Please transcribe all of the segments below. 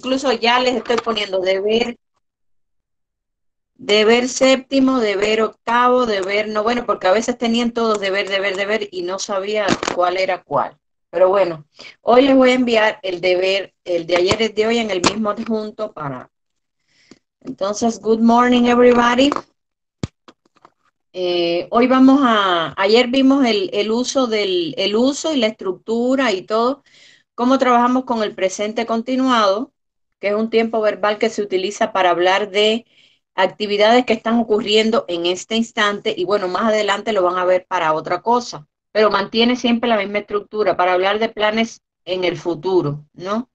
Incluso ya les estoy poniendo deber, deber séptimo, deber octavo, deber no, bueno, porque a veces tenían todos deber, deber, deber y no sabía cuál era cuál. Pero bueno, hoy les voy a enviar el deber, el de ayer, el de hoy en el mismo adjunto para... Entonces, good morning everybody. Eh, hoy vamos a, ayer vimos el, uso del, el uso y la estructura y todo, cómo trabajamos con el presente continuado, que es un tiempo verbal que se utiliza para hablar de actividades que están ocurriendo en este instante y bueno, más adelante lo van a ver para otra cosa, pero mantiene siempre la misma estructura para hablar de planes en el futuro, ¿no?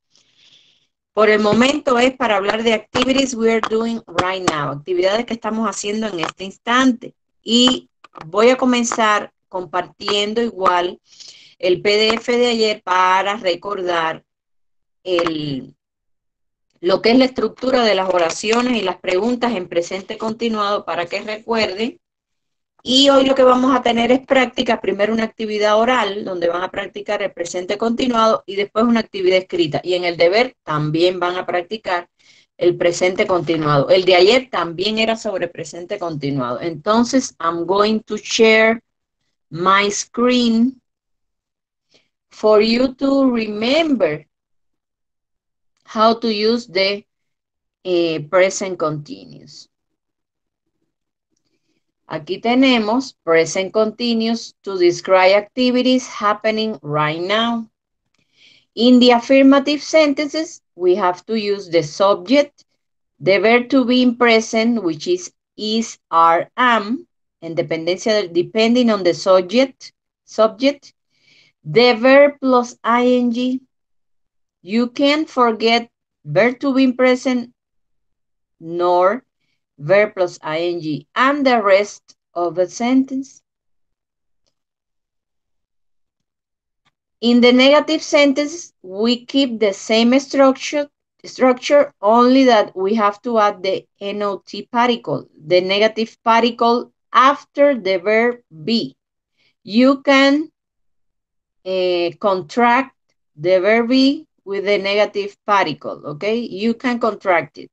Por el momento es para hablar de activities we are doing right now, actividades que estamos haciendo en este instante. Y voy a comenzar compartiendo igual el PDF de ayer para recordar el, lo que es la estructura de las oraciones y las preguntas en presente continuado para que recuerden. Y hoy lo que vamos a tener es práctica, primero una actividad oral donde van a practicar el presente continuado y después una actividad escrita. Y en el deber también van a practicar el presente continuado. El de ayer también era sobre presente continuado. Entonces, I'm going to share my screen for you to remember how to use the uh, present continuous. Aquí tenemos present continuous to describe activities happening right now. In the affirmative sentences, we have to use the subject, the verb to be in present, which is is, are, am, and depending on the subject, subject, the verb plus ing. You can't forget verb to be present, nor verb plus ing, and the rest of the sentence. In the negative sentence, we keep the same structure, structure, only that we have to add the NOT particle, the negative particle after the verb be. You can uh, contract the verb be with the negative particle, okay? You can contract it.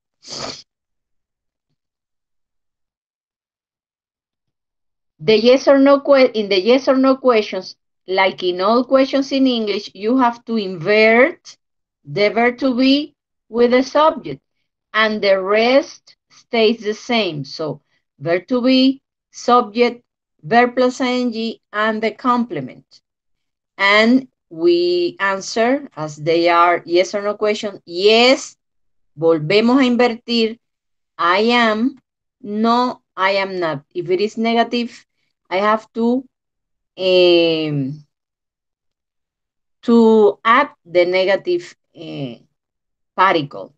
The yes or no in the yes or no questions, like in all questions in English, you have to invert the verb to be with the subject and the rest stays the same. So verb to be, subject, verb plus ing, and the complement. And we answer as they are yes or no question. Yes, volvemos a invertir. I am, no, I am not. If it is negative, I have to um, to add the negative uh, particle.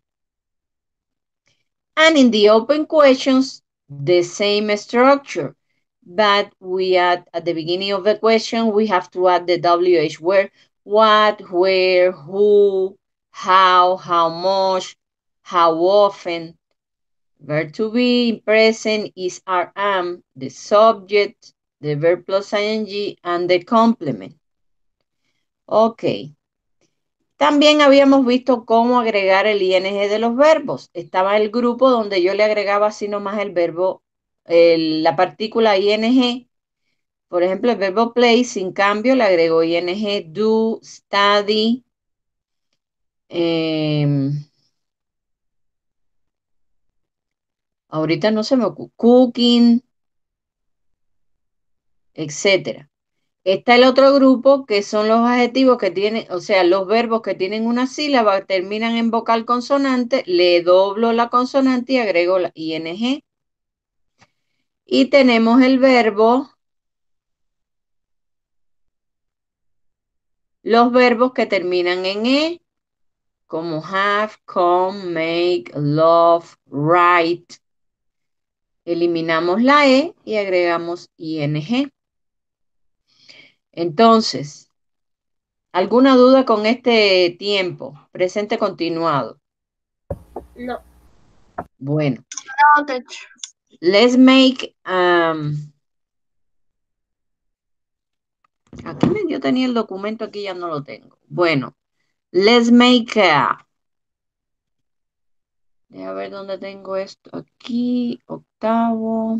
And in the open questions, the same structure, but we add at the beginning of the question, we have to add the WH where, what, where, who, how, how much, how often. Verb to be present is are am, the subject, the verb plus ing, and the complement. Ok. También habíamos visto cómo agregar el ing de los verbos. Estaba el grupo donde yo le agregaba así nomás el verbo, la partícula ing. Por ejemplo, el verbo play, sin cambio, le agrego ing, do, study, em, ahorita no se me ocurre, cooking, etcétera. Está el otro grupo que son los adjetivos que tienen, o sea, los verbos que tienen una sílaba, terminan en vocal consonante, le doblo la consonante y agrego la ing. Y tenemos el verbo, los verbos que terminan en e, como have, come, make, love, write. Eliminamos la e y agregamos ing. Entonces, ¿alguna duda con este tiempo? Presente continuado. No. Bueno. No, Let's make... Um, aquí yo tenía el documento, aquí ya no lo tengo. Bueno, let's make a, A ver dónde tengo esto. Aquí, octavo.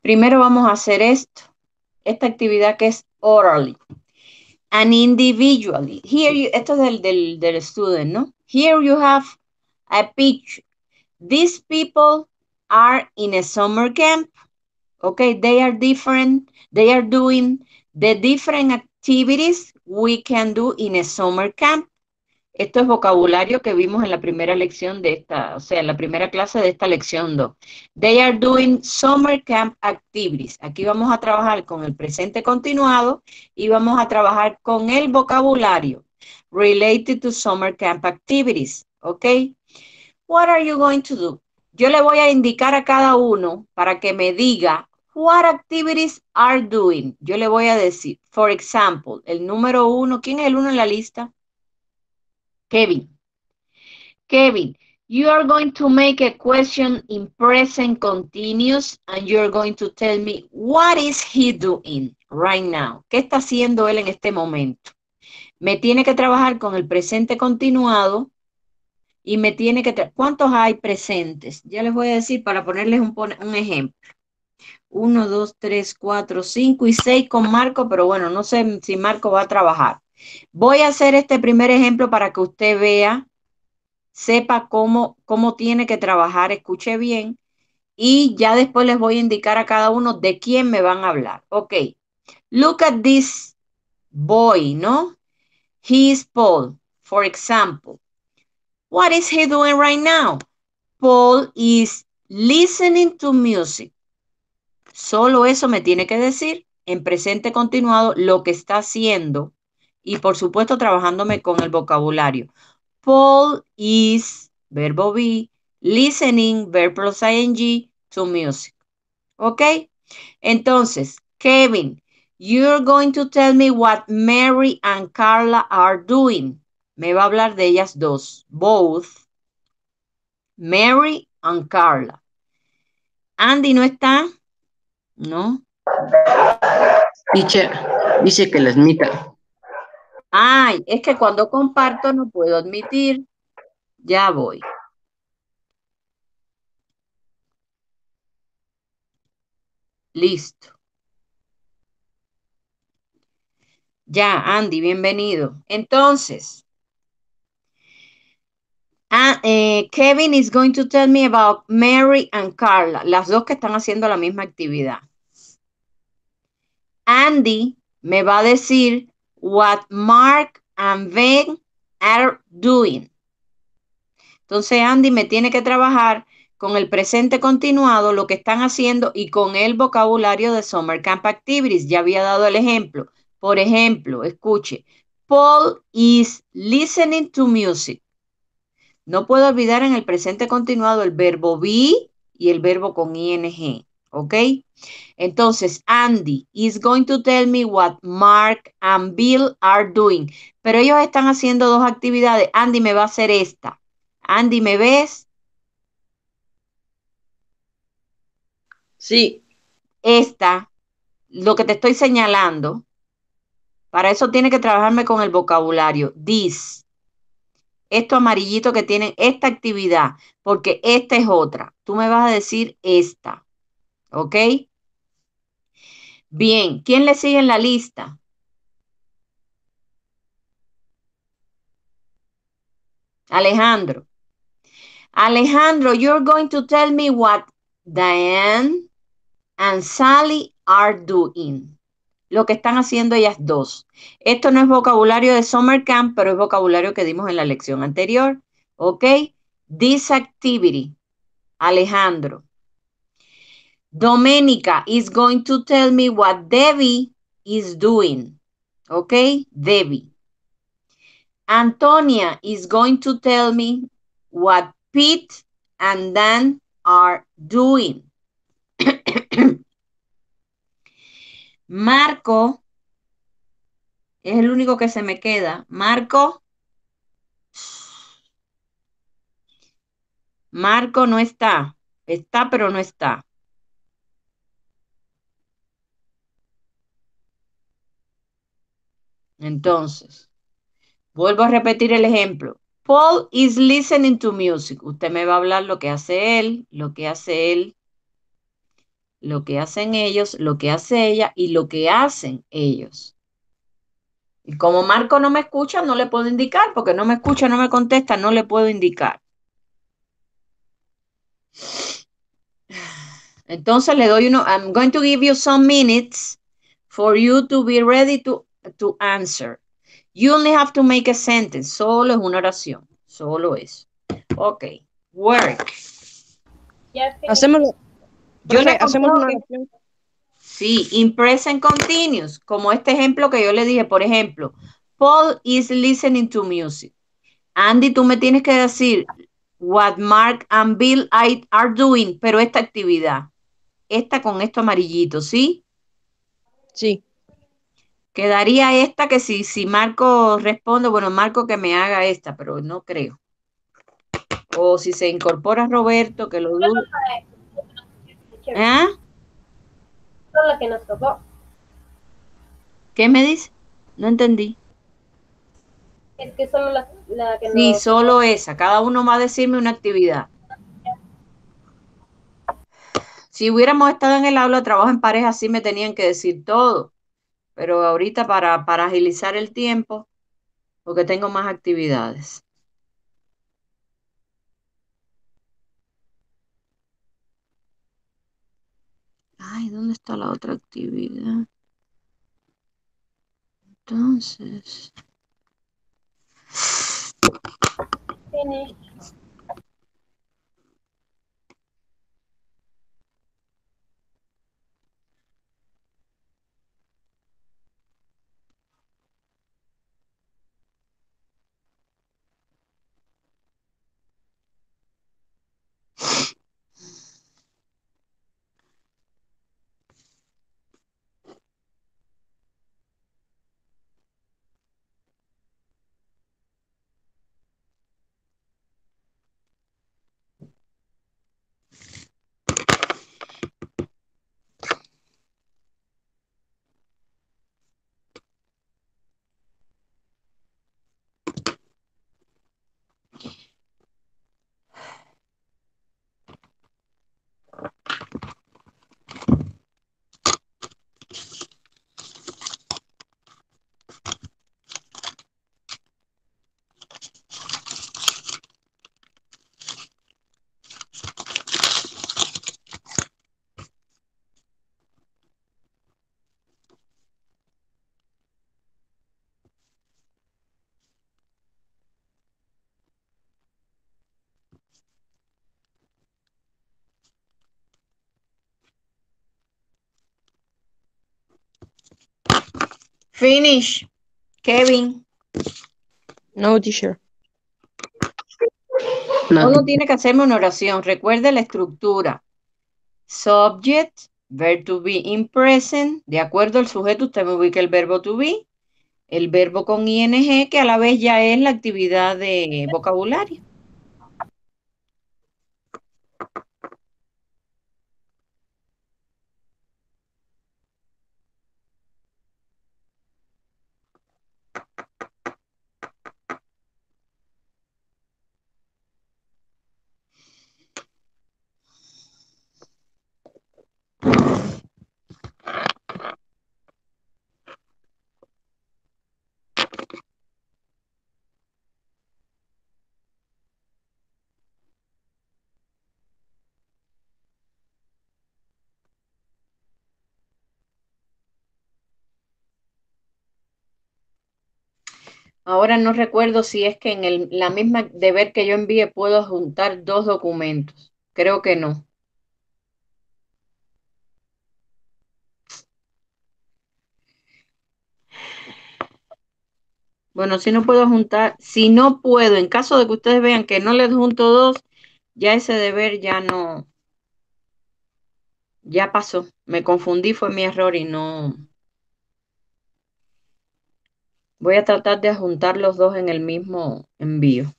Primero vamos a hacer esto. Esta actividad que es orally. And individually. Here you, esto es del, del, del student, ¿no? Here you have a picture. These people are in a summer camp. Okay, they are different. They are doing the different activities we can do in a summer camp. Esto es vocabulario que vimos en la primera lección de esta, o sea, en la primera clase de esta lección 2. They are doing summer camp activities. Aquí vamos a trabajar con el presente continuado y vamos a trabajar con el vocabulario related to summer camp activities. ¿Ok? What are you going to do? Yo le voy a indicar a cada uno para que me diga what activities are doing. Yo le voy a decir, for example, el número uno. ¿Quién es el uno en la lista? Kevin. Kevin, you are going to make a question in present continuous and you're going to tell me what is he doing right now. ¿Qué está haciendo él en este momento? Me tiene que trabajar con el presente continuado y me tiene que... ¿Cuántos hay presentes? Ya les voy a decir para ponerles un, un ejemplo. Uno, dos, tres, cuatro, cinco y seis con Marco, pero bueno, no sé si Marco va a trabajar. Voy a hacer este primer ejemplo para que usted vea, sepa cómo, cómo tiene que trabajar, escuche bien, y ya después les voy a indicar a cada uno de quién me van a hablar. Ok, look at this boy, ¿no? He is Paul, for example. What is he doing right now? Paul is listening to music. Solo eso me tiene que decir en presente continuado lo que está haciendo y por supuesto trabajándome con el vocabulario. Paul is, verbo be, listening, verb ing, to music. ¿Ok? Entonces, Kevin, you're going to tell me what Mary and Carla are doing. Me va a hablar de ellas dos, both, Mary and Carla. Andy no está, ¿no? Dice, dice que las mita. Ay, es que cuando comparto no puedo admitir. Ya voy. Listo. Ya, Andy, bienvenido. Entonces, ah, eh, Kevin is going to tell me about Mary and Carla, las dos que están haciendo la misma actividad. Andy me va a decir what Mark and Ben are doing. Entonces Andy me tiene que trabajar con el presente continuado, lo que están haciendo y con el vocabulario de Summer Camp Activities. Ya había dado el ejemplo. Por ejemplo, escuche, Paul is listening to music. No puedo olvidar en el presente continuado el verbo be y el verbo con ing. ¿Ok? Entonces, Andy is going to tell me what Mark and Bill are doing. Pero ellos están haciendo dos actividades. Andy me va a hacer esta. Andy, ¿me ves? Sí. Esta, lo que te estoy señalando. Para eso tiene que trabajarme con el vocabulario. This. Esto amarillito que tienen esta actividad, porque esta es otra. Tú me vas a decir esta. ¿Ok? Bien, ¿quién le sigue en la lista? Alejandro. Alejandro, you're going to tell me what Diane and Sally are doing. Lo que están haciendo ellas dos. Esto no es vocabulario de Summer Camp, pero es vocabulario que dimos en la lección anterior. ¿Ok? This activity. Alejandro. Domenica is going to tell me what Debbie is doing. Okay, Debbie. Antonia is going to tell me what Pete and Dan are doing. Marco es el único que se me queda. Marco. Marco no está. Está, pero no está. Entonces, vuelvo a repetir el ejemplo. Paul is listening to music. Usted me va a hablar lo que hace él, lo que hace él, lo que hacen ellos, lo que hace ella y lo que hacen ellos. Y como Marco no me escucha, no le puedo indicar, porque no me escucha, no me contesta, no le puedo indicar. Entonces le doy uno, I'm going to give you some minutes for you to be ready to, to answer. You only have to make a sentence. Solo es una oración. Solo eso. Ok. Work. Hacemos, Yo le hacemos una oración. Sí, in present continuous, como este ejemplo que yo le dije, por ejemplo, Paul is listening to music. Andy, tú me tienes que decir what Mark and Bill are doing, pero esta actividad, esta con esto amarillito, ¿sí? Sí. Quedaría esta que si, si Marco responde, bueno, Marco que me haga esta, pero no creo. O si se incorpora Roberto, que lo dudo. ¿Ah? La que nos tocó. ¿Qué me dice? No entendí. Es que solo la, la que Sí, nos solo esa. Cada uno va a decirme una actividad. Si hubiéramos estado en el aula de trabajo en pareja, sí me tenían que decir todo. Pero ahorita para, para agilizar el tiempo, porque tengo más actividades. Ay, ¿dónde está la otra actividad? Entonces. Finish. Kevin. No, teacher. No, Uno tiene que hacerme una oración. Recuerde la estructura. Subject, verb to be in present. De acuerdo al sujeto, usted me ubica el verbo to be. El verbo con ing, que a la vez ya es la actividad de vocabulario. Ahora no recuerdo si es que en el, la misma deber que yo envíe puedo juntar dos documentos. Creo que no. Bueno, si no puedo juntar, si no puedo, en caso de que ustedes vean que no les junto dos, ya ese deber ya no, ya pasó. Me confundí, fue mi error y no. Voy a tratar de juntar los dos en el mismo envío.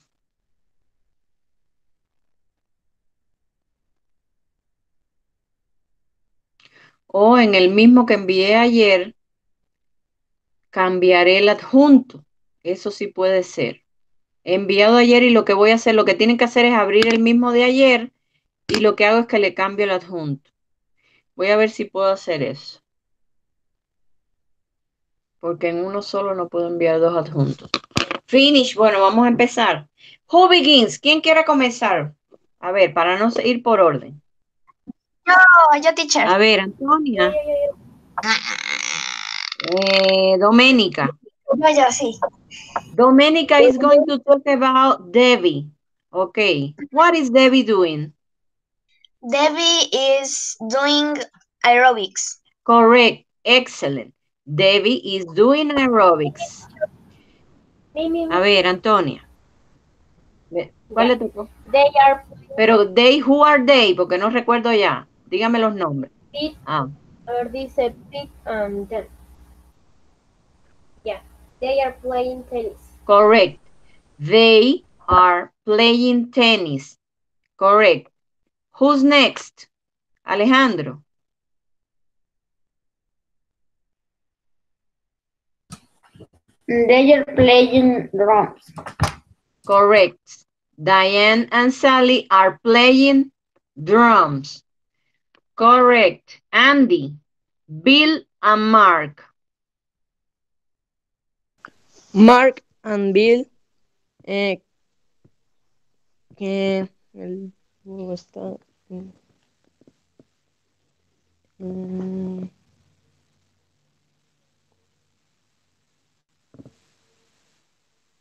O en el mismo que envié ayer, cambiaré el adjunto. Eso sí puede ser. Enviado ayer y lo que voy a hacer, lo que tienen que hacer es abrir el mismo de ayer y lo que hago es que le cambio el adjunto. Voy a ver si puedo hacer eso. Porque en uno solo no puedo enviar dos adjuntos. Finish. Bueno, vamos a empezar. Who begins? ¿Quién quiere comenzar? A ver, para no ir por orden. Oh, yo, teacher. A ver, Antonia. Eh, Doménica. Yo, yo, sí. Domenica is going to talk about Debbie. Okay. What is Debbie doing? Debbie is doing aerobics. Correct. Excellent. Debbie is doing aerobics. A ver, Antonia. ¿Cuál le tocó? They are Pero they, who are they? Porque no recuerdo ya. Dígame los nombres. Pete. Ah, A ver, dice Pete and Jen. Yeah. They are playing tennis. correct. They are playing tennis. Correct. Who's next? Alejandro. They are playing drums. Correct. Diane and Sally are playing drums. Correct. Andy, Bill and Mark. Mark and Bill. Eh, que el está. mm,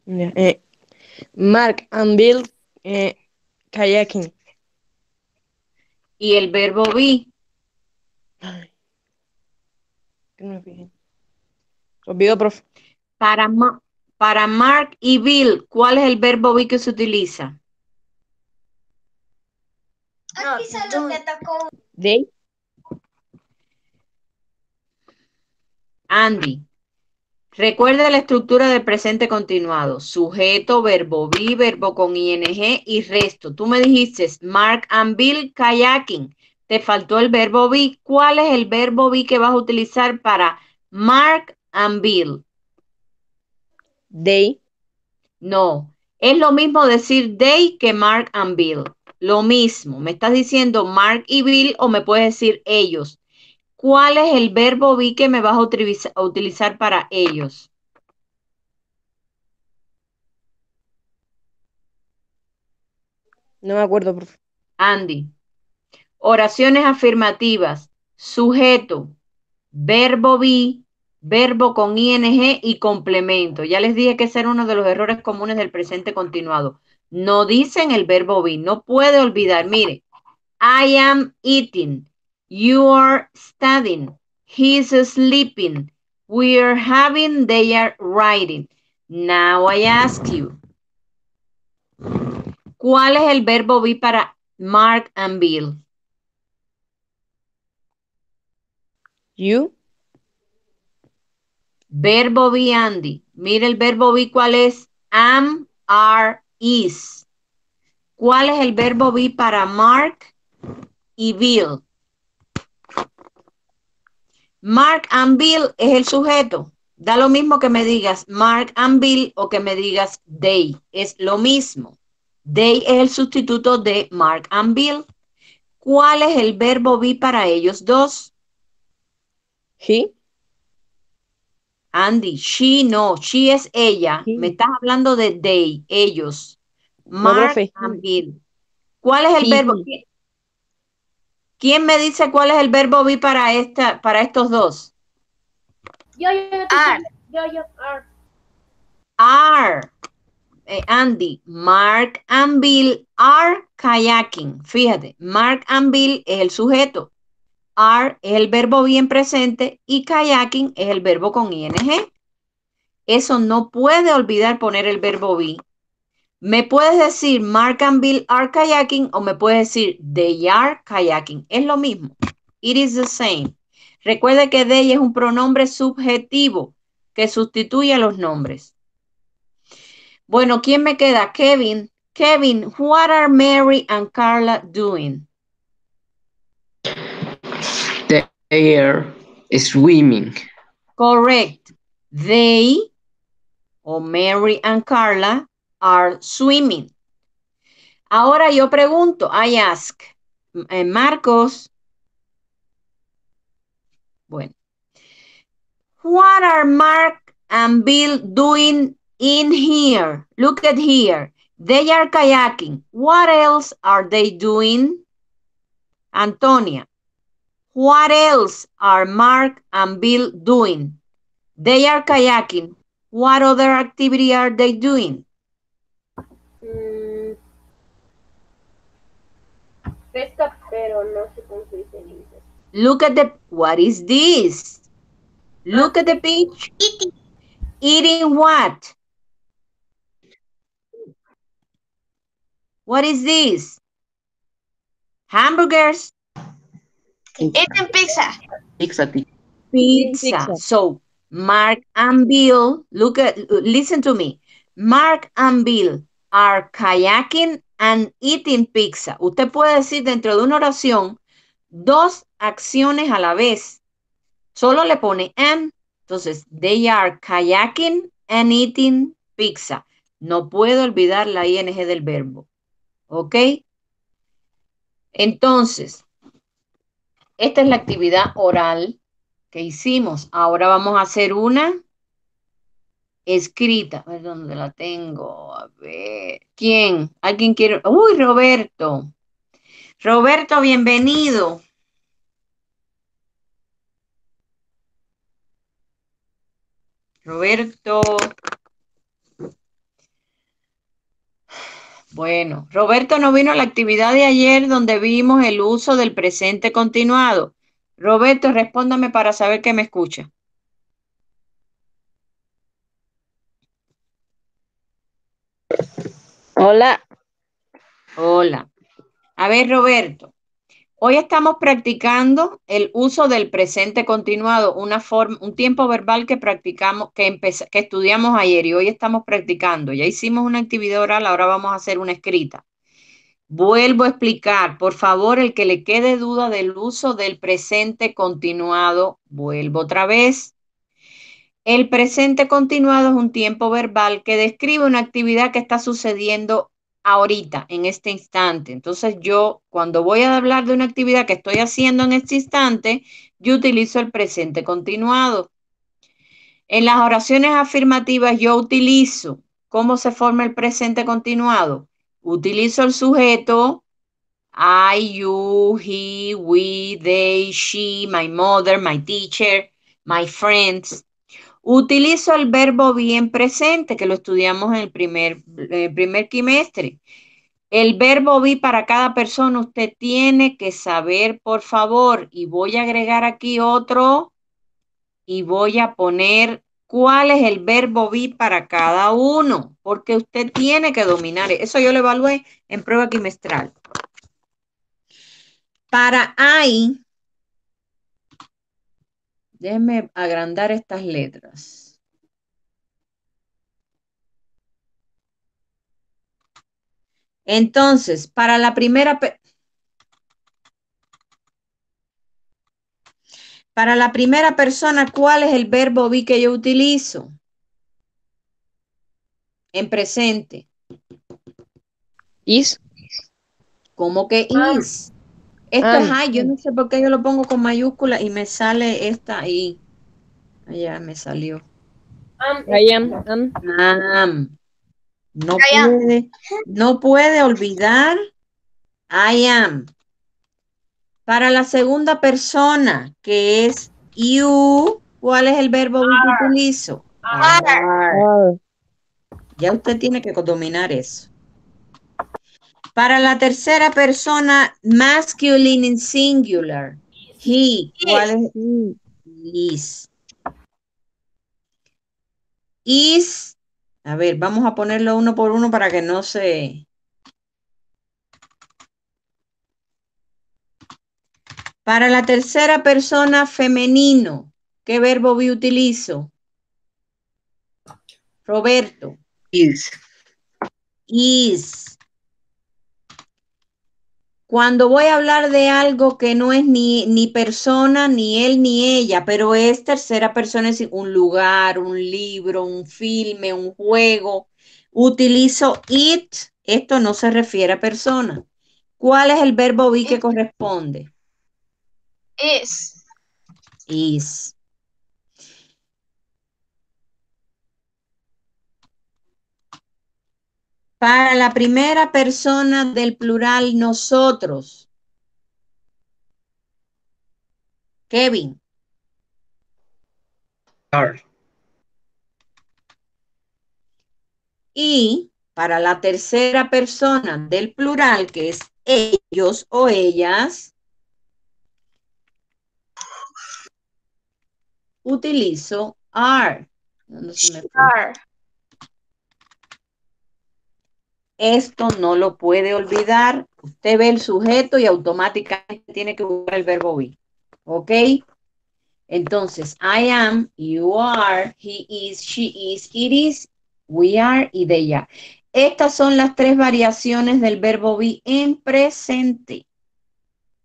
eh, Mark and Bill eh, kayaking. Y el verbo be. Ay, que no me fijé. Olvido, profe. Para, Ma- para Mark y Bill, ¿cuál es el verbo be que se utiliza? They. Andy. Recuerda la estructura del presente continuado. Sujeto, verbo be, verbo con ing y resto. Tú me dijiste Mark and Bill kayaking. Te faltó el verbo be. ¿Cuál es el verbo be que vas a utilizar para Mark and Bill? They. No, es lo mismo decir they que Mark and Bill. Lo mismo. Me estás diciendo Mark y Bill o me puedes decir ellos. ¿Cuál es el verbo be que me vas a utiliza- a utilizar para ellos? No me acuerdo, profe. Andy. Oraciones afirmativas. Sujeto, verbo be, verbo con ing y complemento. Ya les dije que ese era uno de los errores comunes del presente continuado. No dicen el verbo be. No puede olvidar. Mire, I am eating. You are studying. He's sleeping. We are having. They are writing. Now I ask you. ¿Cuál es el verbo be para Mark and Bill? You. Verbo be Andy. Mire el verbo be cuál es. Am, are, is. ¿Cuál es el verbo be para Mark y Bill? Mark and Bill es el sujeto. Da lo mismo que me digas Mark and Bill o que me digas they. Es lo mismo. They es el sustituto de Mark and Bill. ¿Cuál es el verbo be para ellos dos? He. Andy, she no, she es ella. Me estás hablando de they, ellos. Mark and Bill. ¿Cuál es el verbo? Sí. ¿Qui- ¿Quién me dice cuál es el verbo be para esta, para estos dos? Yo, yo, yo, Are. yo, yo, are. Are. Eh, Andy, Mark and Bill are kayaking. Fíjate, Mark and Bill es el sujeto. Are es el verbo bien presente y kayaking es el verbo con ing. Eso no puede olvidar poner el verbo be. Me puedes decir Mark and Bill are kayaking o me puedes decir they are kayaking. Es lo mismo. It is the same. Recuerde que they es un pronombre subjetivo que sustituye a los nombres. Bueno, ¿quién me queda? Kevin. Kevin, what are Mary and Carla doing? They are swimming. Correct. They, or Mary and Carla, are swimming. Ahora yo pregunto, I ask, eh, Marcos. Bueno. What are Mark and Bill doing in here? Look at here. They are kayaking. What else are they doing? Antonia. What else are Mark and Bill doing? They are kayaking. What other activity are they doing? Pesca, pero no sé cómo se dice en inglés. Look at the, what is this? Look at the picture. Eating. Eating what? What is this? Hamburgers, Eating pizza. Pizza, pizza. pizza. So Mark and Bill, look at, listen to me. Mark and Bill are kayaking and eating pizza. Usted puede decir dentro de una oración dos acciones a la vez. Solo le pone and. Entonces, they are kayaking and eating pizza. No puedo olvidar la ing del verbo. ¿Ok? Entonces, esta es la actividad oral que hicimos. Ahora vamos a hacer una escrita. Ver dónde la tengo. A ver. ¿Quién? ¿Alguien quiere? Uy, Roberto. Roberto, bienvenido. Roberto. Bueno, Roberto no vino a la actividad de ayer donde vimos el uso del presente continuado. Roberto, respóndame para saber que me escucha. Hola. Hola. A ver, Roberto. Hoy estamos practicando el uso del presente continuado, una forma, un tiempo verbal que practicamos, que, que estudiamos ayer y hoy estamos practicando. Ya hicimos una actividad oral, ahora vamos a hacer una escrita. Vuelvo a explicar, por favor, el que le quede duda del uso del presente continuado, vuelvo otra vez. El presente continuado es un tiempo verbal que describe una actividad que está sucediendo ahorita, en este instante. Entonces yo, cuando voy a hablar de una actividad que estoy haciendo en este instante, yo utilizo el presente continuado. En las oraciones afirmativas yo utilizo, ¿cómo se forma el presente continuado? Utilizo el sujeto I, you, he, we, they, she, my mother, my teacher, my friends. Utilizo el verbo bien presente, que lo estudiamos en el primer, primer trimestre. El verbo be para cada persona usted tiene que saber, por favor, y voy a agregar aquí otro y voy a poner cuál es el verbo be para cada uno, porque usted tiene que dominar. Eso yo lo evalué en prueba trimestral. Para I, déjeme agrandar estas letras. Entonces, para la primera, para la primera persona, ¿cuál es el verbo be que yo utilizo? En presente. Is. ¿Cómo que is? Esto es I, yo no sé por qué yo lo pongo con mayúscula y me sale esta ahí. Ya me salió. I am. am. Am. No I am. puede, no puede olvidar I am. Para la segunda persona, que es you, ¿cuál es el verbo que utilizo? Are. Ya usted tiene que dominar eso. Para la tercera persona, masculine in singular. He, ¿cuál es? He. Is. Is. A ver, vamos a ponerlo uno por uno para que no se... Para la tercera persona femenino, ¿qué verbo vi utilizo? Roberto. Is. is. Cuando voy a hablar de algo que no es ni, ni persona, ni él, ni ella, pero es tercera persona, es un lugar, un libro, un filme, un juego, Utilizo it. Esto no se refiere a persona. ¿Cuál es el verbo be que corresponde? Is. Is. Para la primera persona del plural, nosotros. Kevin. Are. Y para la tercera persona del plural, que es ellos o ellas, utilizo are. ¿Dónde se me? Are. Esto no lo puede olvidar. Usted ve el sujeto y automáticamente tiene que buscar el verbo be. ¿Ok? Entonces, I am, you are, he is, she is, it is, we are y they are. Estas son las tres variaciones del verbo be en presente.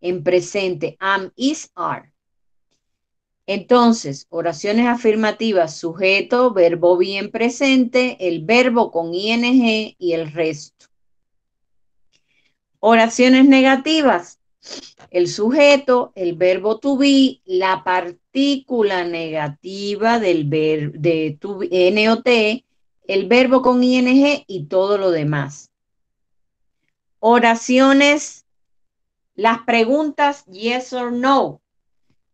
En presente, am, is, are. Entonces, oraciones afirmativas, sujeto, verbo be en presente, el verbo con ing y el resto. Oraciones negativas, el sujeto, el verbo to be, la partícula negativa del verbo de to NOT, el verbo con ing y todo lo demás. Oraciones, las preguntas yes or no.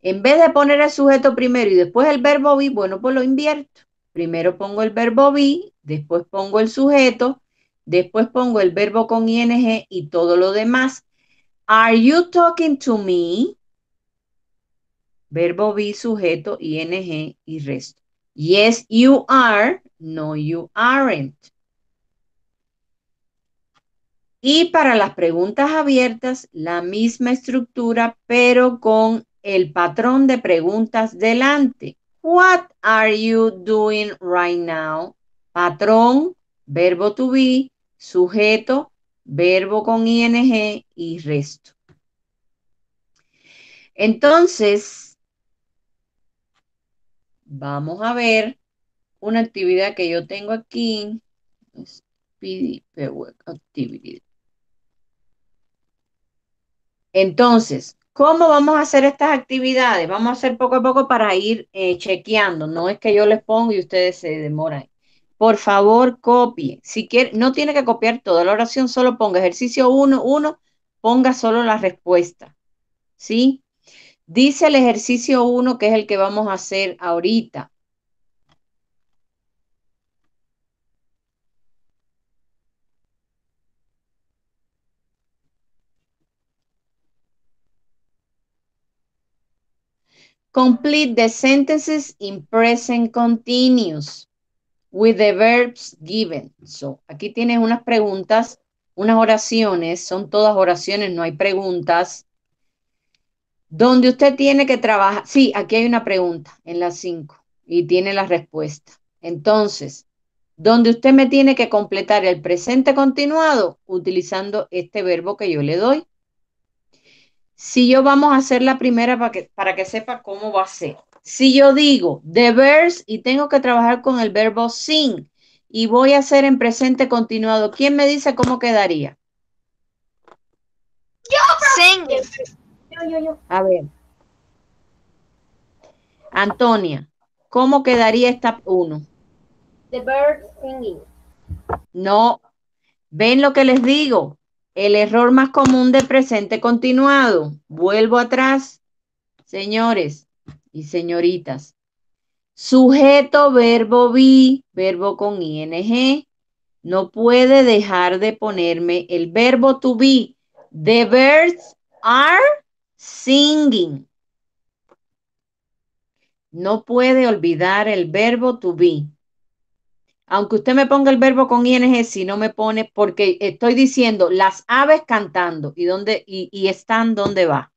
En vez de poner el sujeto primero y después el verbo be, bueno, pues lo invierto. Primero pongo el verbo be, después pongo el sujeto, después pongo el verbo con ing y todo lo demás. Are you talking to me? Verbo be, sujeto, ing y resto. Yes, you are. No, you aren't. Y para las preguntas abiertas, la misma estructura, pero con el patrón de preguntas delante. What are you doing right now? Patrón, verbo to be, sujeto, verbo con ing y resto. Entonces, vamos a ver una actividad que yo tengo aquí. Activity. Entonces, ¿cómo vamos a hacer estas actividades? Vamos a hacer poco a poco para ir eh, chequeando. No es que yo les pongo y ustedes se demoran. Por favor, copie. Si quiere, no tiene que copiar toda la oración, solo ponga ejercicio 1, 1, ponga solo la respuesta. ¿Sí? Dice el ejercicio 1, que es el que vamos a hacer ahorita. Complete the sentences in present continuous with the verbs given. So, aquí tienes unas preguntas, unas oraciones, son todas oraciones, no hay preguntas. Donde usted tiene que trabajar, sí, aquí hay una pregunta en las cinco y tiene la respuesta. Entonces, donde usted me tiene que completar el presente continuado utilizando este verbo que yo le doy. Si yo vamos a hacer la primera para que, para que sepa cómo va a ser. Si yo digo the verse y tengo que trabajar con el verbo sing y voy a hacer en presente continuado, ¿quién me dice cómo quedaría? Sing. Yo, yo, yo. A ver. Antonia, ¿cómo quedaría esta uno? The bird singing. No. ¿Ven lo que les digo? El error más común de presente continuado. Vuelvo atrás. Señores y señoritas. Sujeto, verbo be, verbo con ing. No puede dejar de ponerme el verbo to be. The birds are singing. No puede olvidar el verbo to be. Aunque usted me ponga el verbo con ing, si no me pone, porque estoy diciendo las aves cantando y dónde y, están donde va.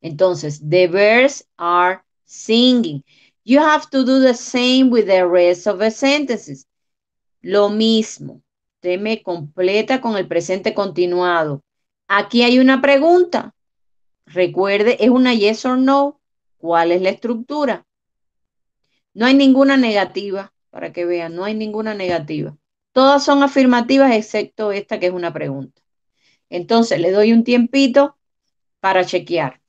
Entonces, the birds are singing. You have to do the same with the rest of the sentences. Lo mismo. Usted me completa con el presente continuado. Aquí hay una pregunta. Recuerde, es una yes or no. ¿Cuál es la estructura? No hay ninguna negativa, para que vean, no hay ninguna negativa. Todas son afirmativas excepto esta que es una pregunta. Entonces le doy un tiempito para chequear.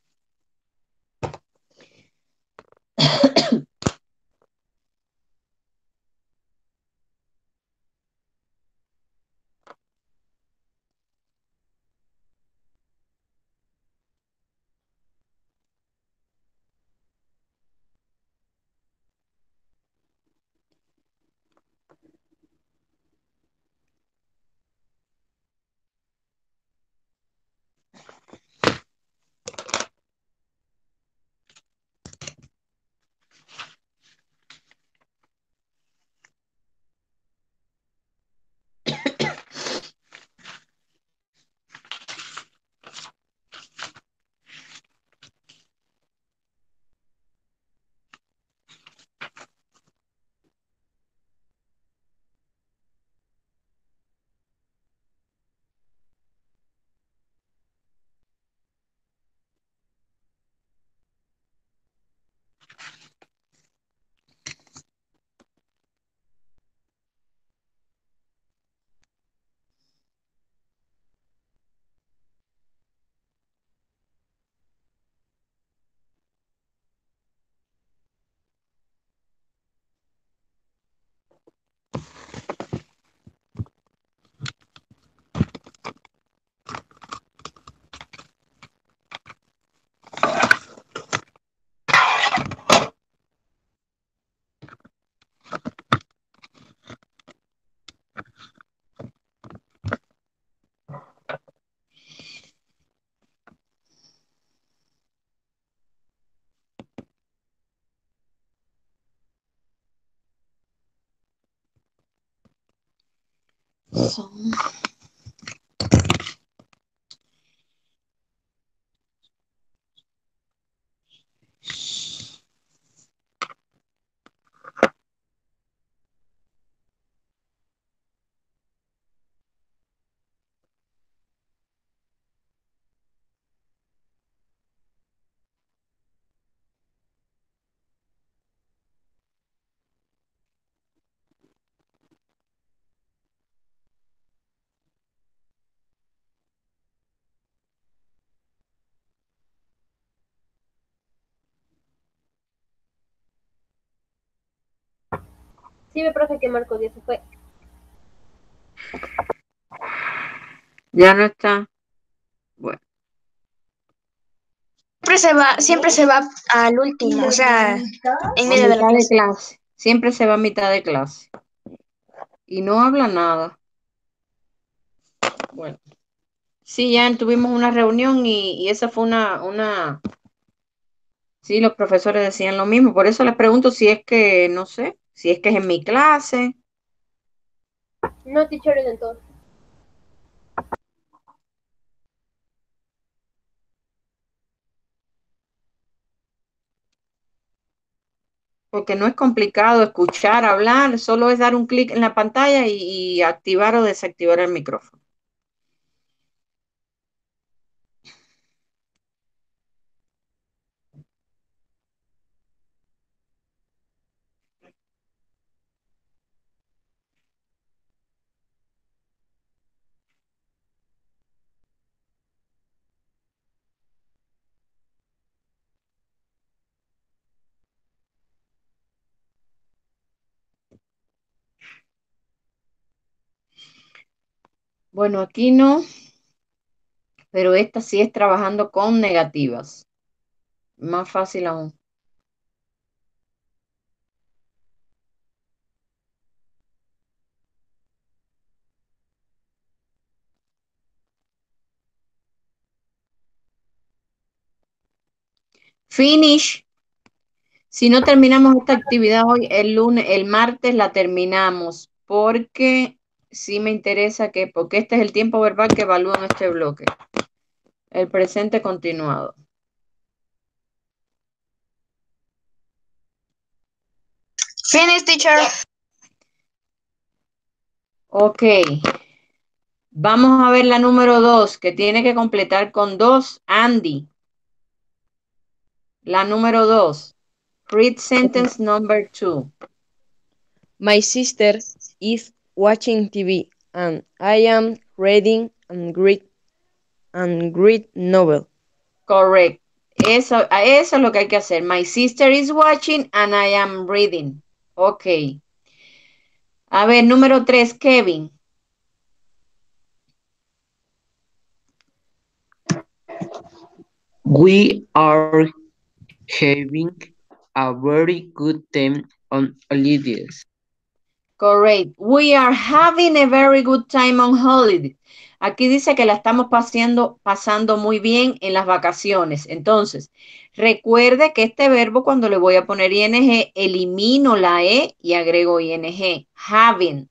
Son- Sí, ve, profe, que Marcos ya se fue. Ya no está. Bueno, Siempre se va, siempre se va al último, o sea, en medio de la mitad de clase. clase. Siempre se va a mitad de clase. Y no habla nada. Bueno. Sí, ya tuvimos una reunión y, y esa fue una, una... Sí, los profesores decían lo mismo. Por eso les pregunto si es que, no sé, si es que es en mi clase. No, teacher, en todo. Porque no es complicado escuchar, hablar, solo es dar un clic en la pantalla y, y activar o desactivar el micrófono. Bueno, aquí no, pero esta sí es trabajando con negativas. Más fácil aún. Finish. Si no terminamos esta actividad hoy, el lunes, el martes la terminamos, porque sí me interesa que, porque este es el tiempo verbal que evalúan este bloque. El presente continuado. Finish, teacher. Ok. Vamos a ver la número dos, que tiene que completar con dos. Andy. La número dos. Read sentence number two. My sister is watching TV and I am reading and read and read novel. Correct. Eso, a eso es lo que hay que hacer. My sister is watching and I am reading. Ok. A ver, número tres, Kevin. We are having a very good time on holidays. Correct. We are having a very good time on holiday. Aquí dice que la estamos pasando, pasando muy bien en las vacaciones. Entonces, recuerde que este verbo cuando le voy a poner ing, elimino la e y agrego ing. Having.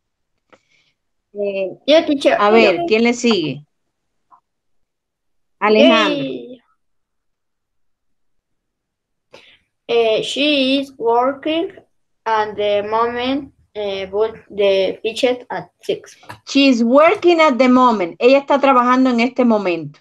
Eh, a ver, ¿quién le sigue? Alejandro. Eh, she is working at the moment, uh, the at six. She's working at the moment. Ella está trabajando en este momento.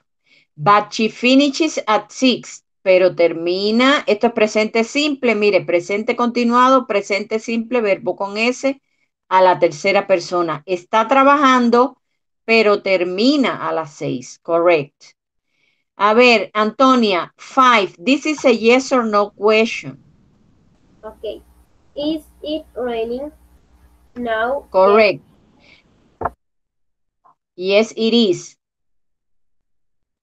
But she finishes at six. Pero termina, esto es presente simple, mire, presente continuado, presente simple, verbo con S a la tercera persona. Está trabajando, pero termina a las seis. Correct. A ver, Antonia, five. This is a yes or no question. Okay. Is it raining now? Correct. Yes, it is.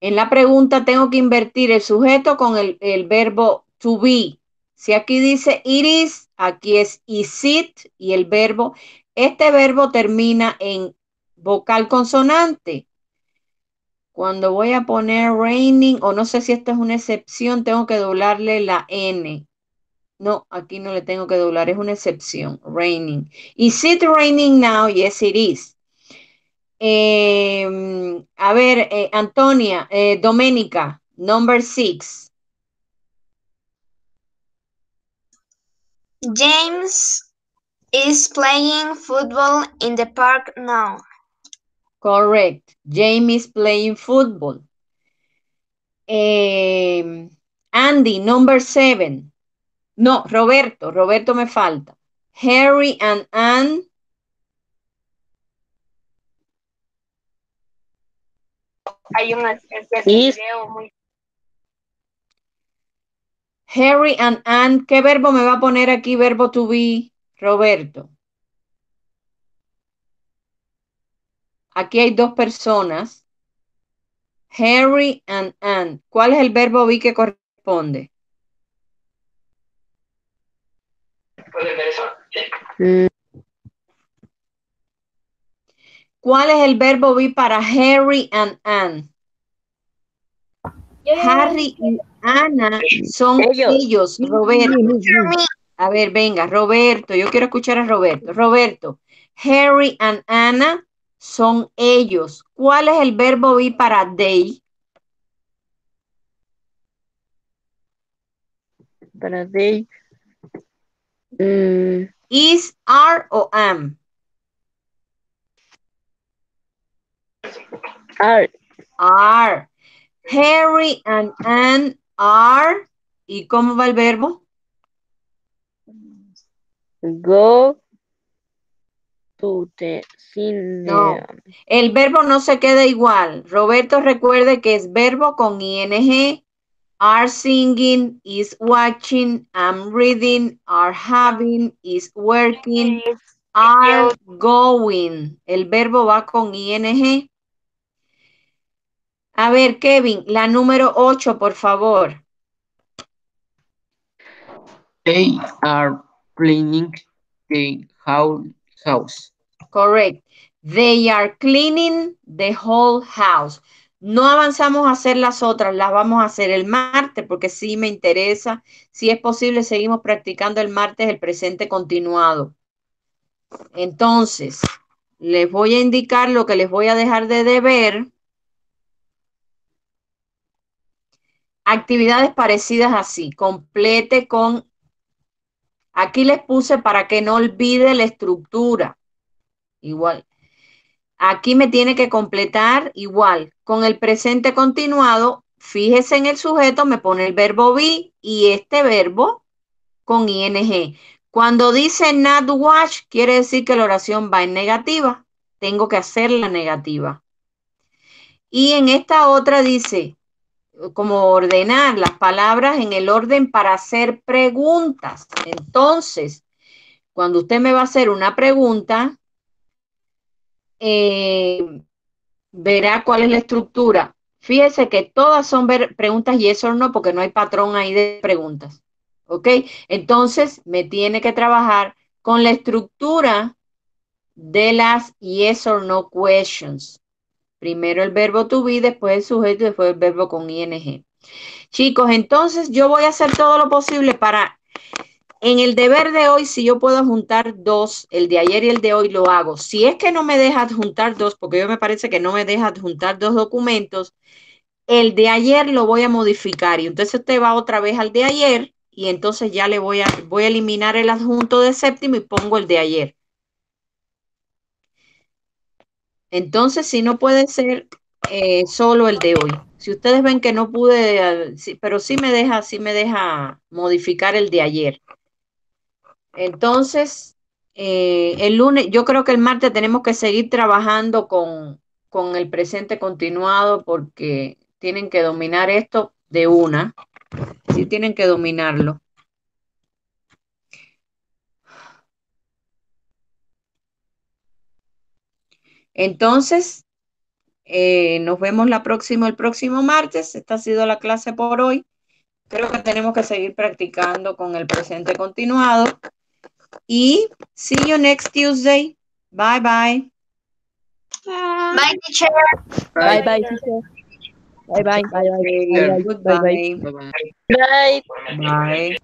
En la pregunta tengo que invertir el sujeto con el, el verbo to be. Si aquí dice it is, aquí es is y el verbo. Este verbo termina en vocal consonante. Cuando voy a poner raining, o no sé si esta es una excepción, tengo que doblarle la N. No, aquí no le tengo que doblar, es una excepción. Raining. Is it raining now? Yes, it is. Eh, a ver, eh, Antonia, eh, Doménica, number six. James is playing football in the park now. Correct. Jamie is playing football. Eh, Andy, number seven. No, Roberto, Roberto me falta. Harry and Anne. Hay una especie video muy Harry and Anne. ¿Qué verbo me va a poner aquí? Verbo to be, Roberto. Aquí hay dos personas. Harry and Anne. ¿Cuál es el verbo be que corresponde? Mm, ¿Cuál es el verbo be para Harry and Anne? Harry y Ana son Ellos. ellos, Roberto. A ver, venga, Roberto, yo quiero escuchar a Roberto. Roberto, Harry and Anna son ellos. ¿Cuál es el verbo be para they? para they. Mm, Is, are o am? are Are. Harry and Anne are. ¿Y cómo va el verbo? go to the cinema. No. El verbo no se queda igual. Roberto recuerde que es verbo con ing. Are singing, is watching, am reading, are having, is working, are going. El verbo va con ing. A ver, Kevin, la número 8, por favor. They are cleaning the hou- house. Correct. They are cleaning the whole house. No avanzamos a hacer las otras, las vamos a hacer el martes porque sí me interesa. Si es posible, seguimos practicando el martes el presente continuado. Entonces, les voy a indicar lo que les voy a dejar de deber. Actividades parecidas así. Complete con... Aquí les puse para que no olvide la estructura. Igual. Aquí me tiene que completar igual. Con el presente continuado, fíjese en el sujeto, me pone el verbo be y este verbo con ing. Cuando dice not watch, quiere decir que la oración va en negativa. Tengo que hacerla negativa. Y en esta otra dice, como ordenar las palabras en el orden para hacer preguntas. Entonces, cuando usted me va a hacer una pregunta, eh, verá cuál es la estructura. Fíjese que todas son ver- preguntas yes o no, porque no hay patrón ahí de preguntas. ¿Ok? Entonces, me tiene que trabajar con la estructura de las yes or no questions. Primero el verbo to be, después el sujeto y después el verbo con ing. Chicos, entonces yo voy a hacer todo lo posible para, en el deber de hoy, si yo puedo juntar dos, el de ayer y el de hoy lo hago. Si es que no me deja juntar dos, porque yo me parece que no me deja juntar dos documentos, el de ayer lo voy a modificar y entonces usted va otra vez al de ayer y entonces ya le voy a, voy a eliminar el adjunto de séptimo y pongo el de ayer. Entonces, si no puede ser eh, solo el de hoy. Si ustedes ven que no pude, eh, pero sí me deja, sí me deja modificar el de ayer. Entonces, eh, el lunes, yo creo que el martes tenemos que seguir trabajando con, con el presente continuado porque tienen que dominar esto de una. Sí tienen que dominarlo. Entonces, eh, nos vemos la próxima, el próximo martes. Esta ha sido la clase por hoy. Creo que tenemos que seguir practicando con el presente continuado. Y see you next Tuesday. Bye bye. Bye, teacher. Bye bye, teacher. Bye bye. Bye bye. Okay, Bye bye. goodbye. Bye-bye. Bye. Bye.